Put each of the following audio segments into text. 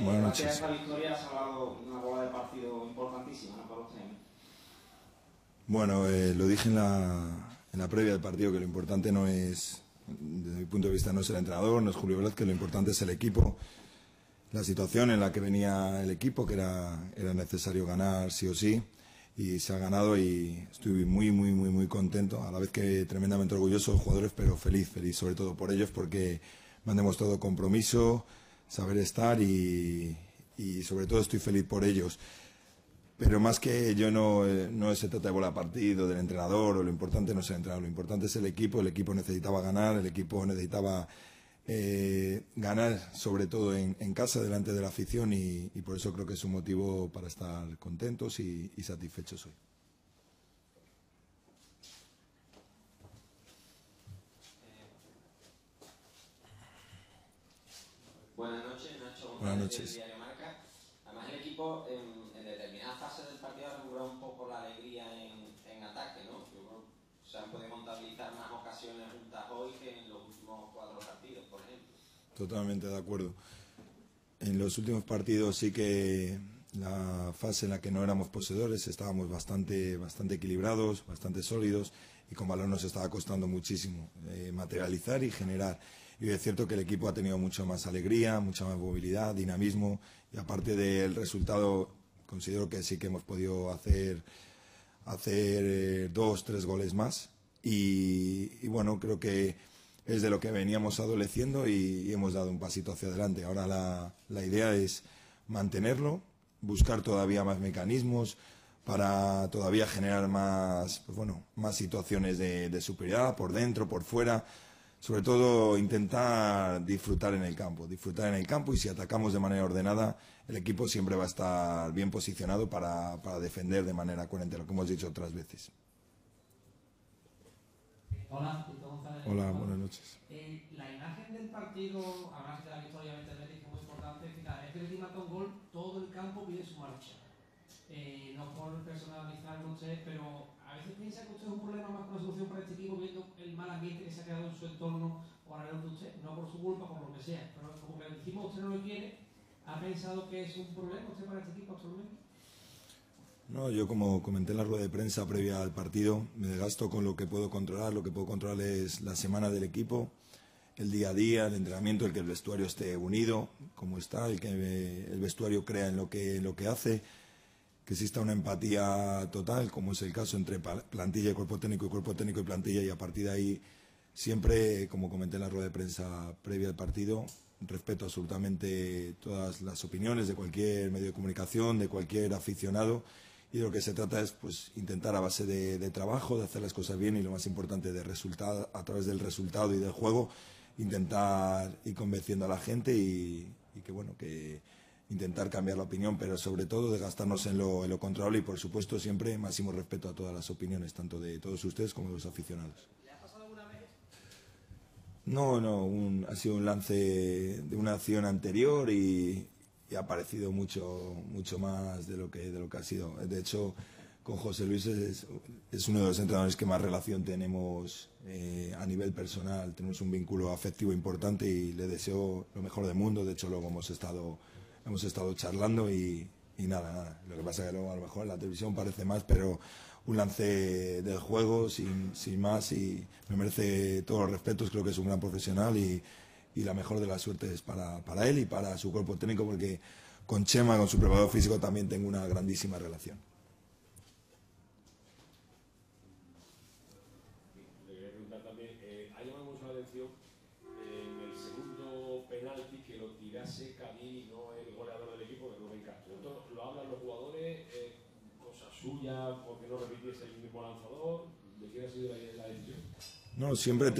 noches. Buenas Gracias noches. a esta victoria se ha dado una bola de partido importantísima ¿no? para usted. ¿no? Bueno, eh, lo dije en la, en la previa del partido que lo importante no es, desde mi punto de vista, no es el entrenador, no es Julio Velázquez, lo importante es el equipo, la situación en la que venía el equipo, que era, era necesario ganar sí o sí, y se ha ganado y estoy muy, muy, muy, muy contento, a la vez que tremendamente orgulloso de los jugadores, pero feliz, feliz sobre todo por ellos, porque me han demostrado compromiso, saber estar y, y sobre todo estoy feliz por ellos. Pero más que yo no, eh, no se trata de bola partido, del entrenador, o lo importante no es el entrenador, lo importante es el equipo, el equipo necesitaba ganar, el equipo necesitaba eh, ganar sobre todo en, en casa delante de la afición y, y por eso creo que es un motivo para estar contentos y, y satisfechos hoy. Noches, Nacho. Buenas noches. Diario Marca. Además, el equipo en, en determinadas fases del partido ha recuperado un poco la alegría en, en ataque, ¿no? Yo creo se han podido contabilizar más ocasiones juntas hoy que en los últimos cuatro partidos, por ejemplo. Totalmente de acuerdo. En los últimos partidos sí que la fase en la que no éramos poseedores estábamos bastante, bastante equilibrados, bastante sólidos y con balón nos estaba costando muchísimo eh, materializar y generar. Y es cierto que el equipo ha tenido mucha más alegría, mucha más movilidad, dinamismo y aparte del resultado considero que sí que hemos podido hacer hacer eh, dos, tres goles más. Y, bueno, creo que es de lo que veníamos adoleciendo y, y hemos dado un pasito hacia adelante. Ahora la, la idea es mantenerlo, buscar todavía más mecanismos para todavía generar más, pues bueno, más situaciones de, de superioridad por dentro, por fuera. Sobre todo intentar disfrutar en el campo, disfrutar en el campo y si atacamos de manera ordenada, el equipo siempre va a estar bien posicionado para, para defender de manera coherente, lo que hemos dicho otras veces. Hola. Hola, buenas noches. Eh, la imagen del partido, además de la victoria que es muy importante, es que el un gol, todo el campo pide su marcha. Eh, no por personalizar con ustedes, pero a veces piensa que usted es un problema más que una solución para este equipo, viendo el mal ambiente que se ha quedado en su entorno o alrededor de usted, no por su culpa, por lo que sea. Pero como que encima usted no lo quiere, ¿ha pensado que es un problema usted para este equipo actualmente? No, yo como comenté en la rueda de prensa previa al partido, me desgasto con lo que puedo controlar. Lo que puedo controlar es la semana del equipo, el día a día, el entrenamiento, el que el vestuario esté unido, como está, el que el vestuario crea en lo que, en lo que hace, que exista una empatía total, como es el caso entre plantilla y cuerpo técnico y cuerpo técnico y plantilla, y a partir de ahí siempre, como comenté en la rueda de prensa previa al partido, respeto absolutamente todas las opiniones de cualquier medio de comunicación, de cualquier aficionado, y de lo que se trata es pues intentar a base de, de trabajo, de hacer las cosas bien y lo más importante de resultado, a través del resultado y del juego, intentar ir convenciendo a la gente y, y que bueno, que intentar cambiar la opinión, pero sobre todo de gastarnos en lo, en lo controlable y por supuesto siempre máximo respeto a todas las opiniones, tanto de todos ustedes como de los aficionados. No, no, un- ha sido un lance de una acción anterior y, y ha parecido mucho, mucho más de lo que de lo que ha sido. De hecho, con José Luis es, es uno de los entrenadores que más relación tenemos eh, a nivel personal. Tenemos un vínculo afectivo importante y le deseo lo mejor del mundo. De hecho, luego hemos estado hemos estado charlando y, nada, nada. Lo que pasa es que luego a lo mejor en la televisión parece más, pero un lance del juego sin, más y me merece todos los respetos. Creo que es un gran profesional y, y la mejor de las suertes para, para él y para su cuerpo técnico porque con Chema, con su preparador físico, también tengo una grandísima relación. No, siempre,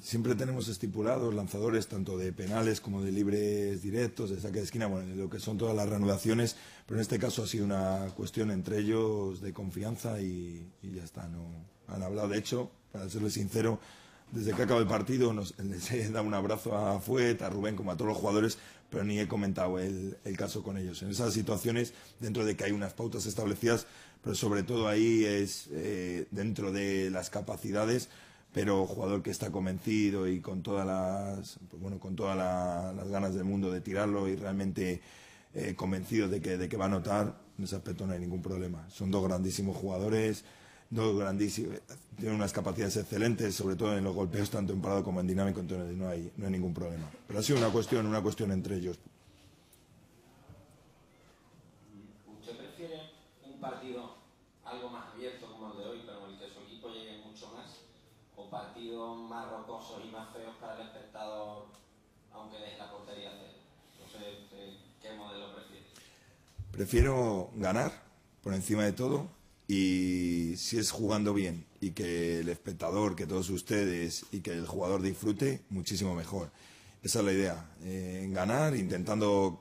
siempre tenemos estipulados lanzadores tanto de penales como de libres directos, de saque de esquina, bueno, lo que son todas las reanudaciones, pero en este caso ha sido una cuestión entre ellos de confianza y, ya está. No han hablado, de hecho, para serle sincero, desde que acaba el partido nos, les he dado un abrazo a Fuet, a Rubén, como a todos los jugadores, pero ni he comentado el, el caso con ellos. En esas situaciones, dentro de que hay unas pautas establecidas, pero sobre todo ahí es eh, dentro de las capacidades, pero jugador que está convencido y con todas las, pues bueno, con todas las ganas del mundo de tirarlo y realmente eh, convencido de que, de que va a anotar, en ese aspecto no hay ningún problema. Son dos grandísimos jugadores, dos grandísimos, tienen unas capacidades excelentes, sobre todo en los golpeos, tanto en parado como en dinámico, entonces no hay, no hay ningún problema. Pero ha sido una cuestión, una cuestión entre ellos. ¿Usted prefiere un partido algo más abierto como el de hoy, pero en el que su equipo llegue mucho más, o partidos más rocosos y más feos para el espectador, aunque deje la portería cero? No sé qué modelo prefiere. Prefiero ganar por encima de todo y si es jugando bien y que el espectador, que todos ustedes y que el jugador disfrute, muchísimo mejor. Esa es la idea, eh, ganar intentando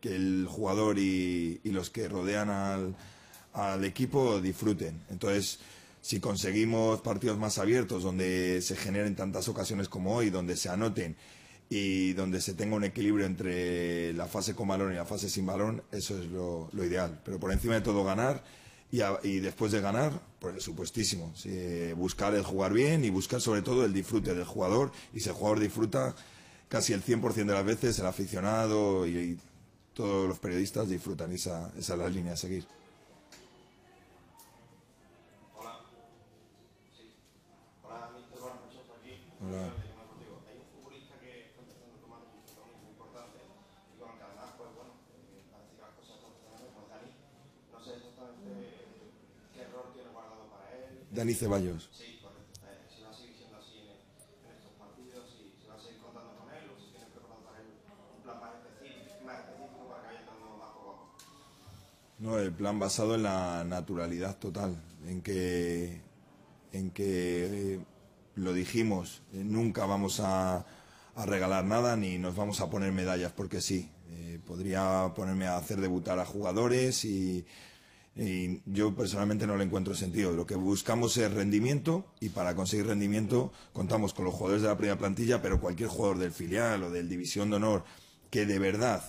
que el jugador y, los que rodean al, al, equipo disfruten. Entonces, si conseguimos partidos más abiertos, donde se generen tantas ocasiones como hoy, donde se anoten y donde se tenga un equilibrio entre la fase con balón y la fase sin balón, eso es lo, lo ideal. Pero por encima de todo ganar y, después de ganar, pues supuestísimo, buscar el jugar bien y buscar sobre todo el disfrute del jugador. Y si el jugador disfruta, casi el 100% de las veces el aficionado y, todos los periodistas disfrutan. Esa, esa es la línea a seguir. Hola. Sí. Hola, aquí. Hola. Dani Ceballos. Sí, correcto. Eh, si va a seguir siendo así en, en, estos partidos, si, si va a seguir contando con él o si tiene preparado para él un plan más específico, más específico para que vaya entrando más poco. No, el plan basado en la naturalidad total, en que, en que eh, lo dijimos, eh, nunca vamos a, a, regalar nada ni nos vamos a poner medallas porque sí. Eh, podría ponerme a hacer debutar a jugadores y y yo personalmente no le encuentro sentido. Lo que buscamos es rendimiento y para conseguir rendimiento contamos con los jugadores de la primera plantilla, pero cualquier jugador del filial o del división de honor que de verdad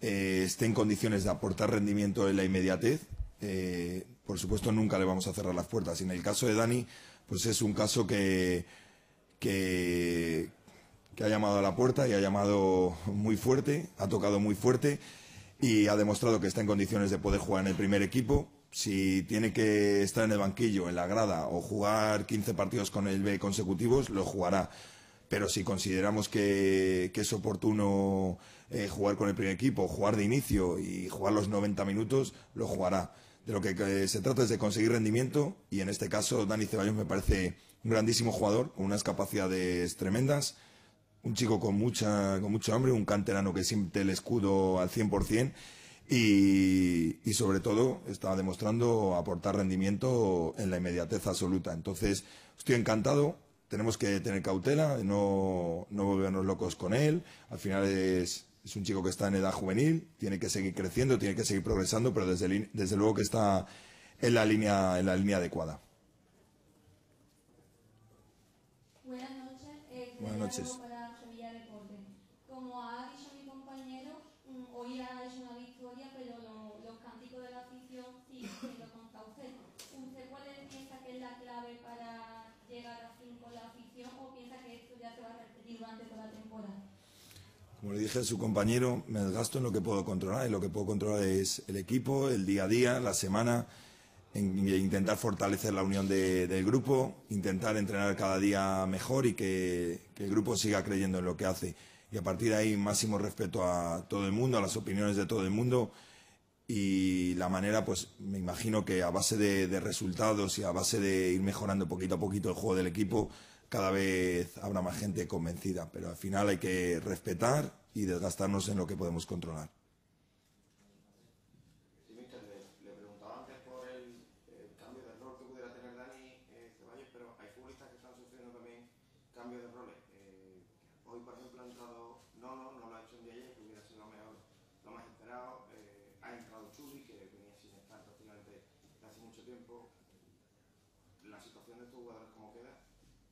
eh, esté en condiciones de aportar rendimiento en la inmediatez, eh, por supuesto nunca le vamos a cerrar las puertas. Y en el caso de Dani, pues es un caso que, que, que ha llamado a la puerta y ha llamado muy fuerte, ha tocado muy fuerte y ha demostrado que está en condiciones de poder jugar en el primer equipo. Si tiene que estar en el banquillo, en la grada o jugar 15 partidos con el B consecutivos, lo jugará. Pero si consideramos que, es oportuno eh, jugar con el primer equipo, jugar de inicio y jugar los 90 minutos, lo jugará. De lo que se trata es de conseguir rendimiento y en este caso Dani Ceballos me parece un grandísimo jugador con unas capacidades tremendas un chico con mucha con mucho hambre, un canterano que siente el escudo al 100% y, y sobre todo está demostrando aportar rendimiento en la inmediatez absoluta. Entonces, estoy encantado. Tenemos que tener cautela, no, no volvernos locos con él. Al final es, es un chico que está en edad juvenil, tiene que seguir creciendo, tiene que seguir progresando, pero desde, desde luego que está en la línea, en la línea adecuada. Buenas noches. Eh, Buenas noches. Como le dije a su compañero, me desgasto en lo que puedo controlar y lo que puedo controlar es el equipo, el día a día, la semana, en, intentar fortalecer la unión del grupo, intentar entrenar cada día mejor y que, que, el grupo siga creyendo en lo que hace. Y a partir de ahí, máximo respeto a todo el mundo, a las opiniones de todo el mundo y la manera, pues me imagino que a base de, de resultados y a base de ir mejorando poquito a poquito el juego del equipo, cada vez habrá más gente convencida, pero al final hay que respetar y desgastarnos en lo que podemos controlar. La situación de estos jugadores, ¿cómo queda?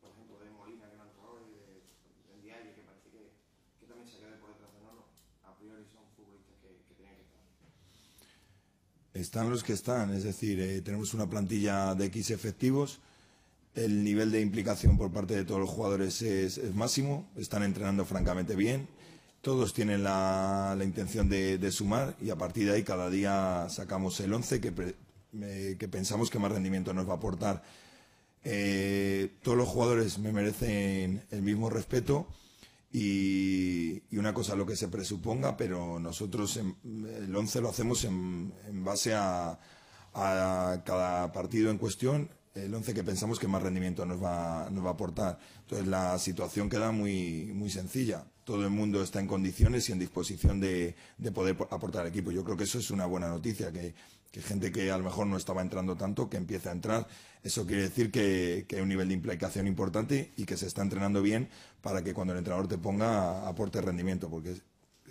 por ejemplo, de Molina, que no entró hoy, de, de Diario, que parece que, también se quede por detrás de Nono, a priori son futbolistas que, que que estar. Están los que están, es decir, eh, tenemos una plantilla de X efectivos. el nivel de implicación por parte de todos los jugadores es, máximo, están entrenando francamente bien, todos tienen la, intención de, sumar y a partir de ahí cada día sacamos el 11 que, eh, que pensamos que más rendimiento nos va a aportar. Eh, todos los jugadores me merecen el mismo respeto y, y, una cosa lo que se presuponga, pero nosotros en, el 11 lo hacemos en, en base a, a cada partido en cuestión el 11 que pensamos que más rendimiento nos va, nos va a aportar. Entonces la situación queda muy, muy sencilla. Todo el mundo está en condiciones y en disposición de, de poder aportar al equipo. Yo creo que eso es una buena noticia, que, gente que a lo mejor no estaba entrando tanto, que empiece a entrar. Eso quiere decir que, que hay un nivel de implicación importante y que se está entrenando bien para que cuando el entrenador te ponga aporte rendimiento, porque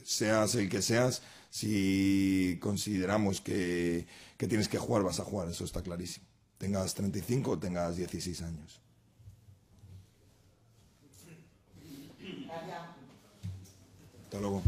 seas el que seas, si consideramos que, que tienes que jugar, vas a jugar, eso está clarísimo tengas 35 o tengas 16 años. Hasta luego.